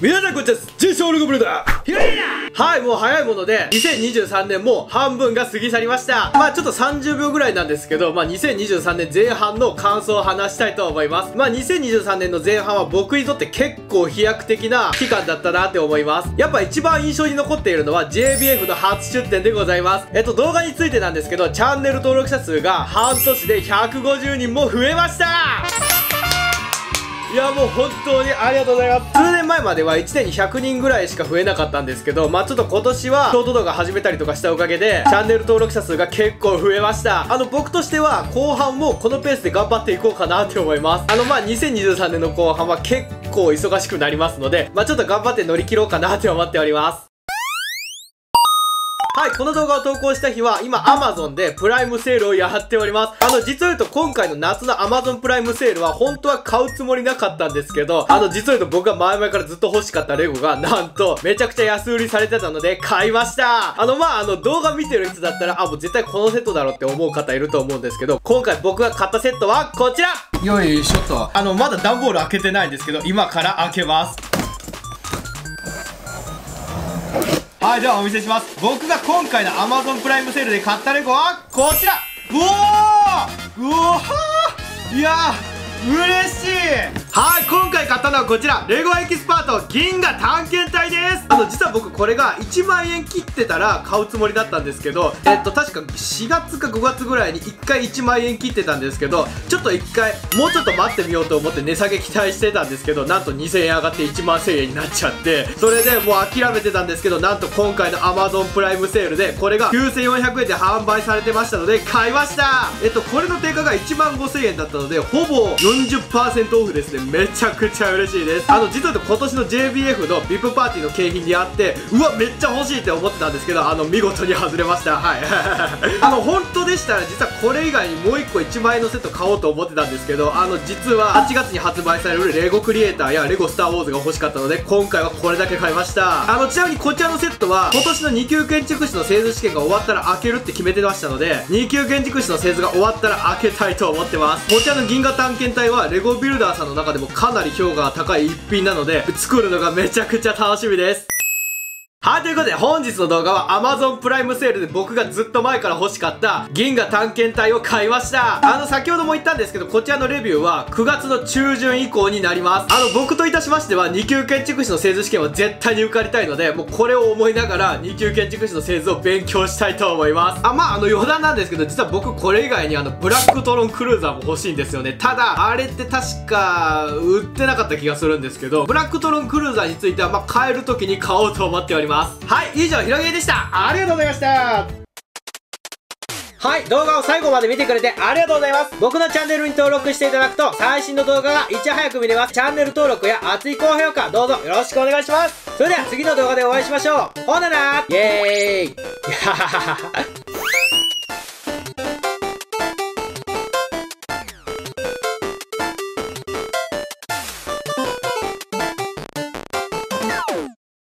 皆さんこんにちは自称ルゴブルだひろりだはい、もう早いもので、2023年も半分が過ぎ去りました。まあちょっと30秒ぐらいなんですけど、まあ2023年前半の感想を話したいと思います。まあ2023年の前半は僕にとって結構飛躍的な期間だったなって思います。やっぱ一番印象に残っているのは JBF の初出展でございます。えっと動画についてなんですけど、チャンネル登録者数が半年で150人も増えましたいやもう本当にありがとうございます。数年前までは1年に100人ぐらいしか増えなかったんですけどまあちょっと今年はショート動画始めたりとかしたおかげでチャンネル登録者数が結構増えました。あの僕としては後半もこのペースで頑張っていこうかなって思います。あのまあ2023年の後半は結構忙しくなりますのでまあちょっと頑張って乗り切ろうかなって思っております。はい、この動画を投稿した日は、今 Amazon でプライムセールをやっております。あの、実を言うと今回の夏の Amazon プライムセールは、本当は買うつもりなかったんですけど、あの、実を言うと僕が前々からずっと欲しかったレゴが、なんと、めちゃくちゃ安売りされてたので、買いましたあの、まあ、あの、動画見てる人だったら、あ、もう絶対このセットだろって思う方いると思うんですけど、今回僕が買ったセットは、こちらよいしょと。あの、まだ段ボール開けてないんですけど、今から開けます。はい、ではお見せします。僕が今回の Amazon プライムセールで買ったレゴは、こちら。うおー！うおー！いやー嬉しい。はいったのはこちらレゴエキスパート銀河探検隊です。あの実は僕これが1万円切ってたら買うつもりだったんですけどえっと確か4月か5月ぐらいに1回1万円切ってたんですけどちょっと1回もうちょっと待ってみようと思って値下げ期待してたんですけどなんと2000円上がって1万1000円になっちゃってそれでもう諦めてたんですけどなんと今回の Amazon プライムセールでこれが9400円で販売されてましたので買いました。えっとこれの定価が1万5000円だったのでほぼ40%オフですね。めちゃくちゃ。嬉しいです。あの実は今年の JBF の VIP パーティーの景品にあってうわめっちゃ欲しいって思ってたんですけどあの見事に外れました。はい。あの本当でしたら実はこれ以外にもう1個1万円のセット買おうと思ってたんですけどあの実は8月に発売されるレゴクリエイターやレゴスターウォーズが欲しかったので今回はこれだけ買いました。あのちなみにこちらのセットは今年の2級建築士の製図試験が終わったら開けるって決めてましたので2級建築士の製図が終わったら開けたいと思ってます。こちらの銀河探検隊はレゴビルダーさんの中でもかなり評価が高い一品なので、作るのがめちゃくちゃ楽しみです。はい、ということで本日の動画は Amazon プライムセールで僕がずっと前から欲しかった銀河探検隊を買いました。あの、先ほども言ったんですけど、こちらのレビューは9月の中旬以降になります。あの、僕といたしましては2級建築士の製図試験は絶対に受かりたいので、もうこれを思いながら2級建築士の製図を勉強したいと思います。あ、まあ、あの余談なんですけど、実は僕これ以外にあの、ブラックトロンクルーザーも欲しいんですよね。ただ、あれって確か、売ってなかった気がするんですけど、ブラックトロンクルーザーについては、まあ、買える時に買おうと思っております。はい、以上上ひろげでしたありがとうございましたはい、動画を最後まで見てくれてありがとうございます。僕のチャンネルに登録していただくと、最新の動画がいち早く見れます。チャンネル登録や熱い高評価、どうぞよろしくお願いします。それでは次の動画でお会いしましょう。ほななイェーイ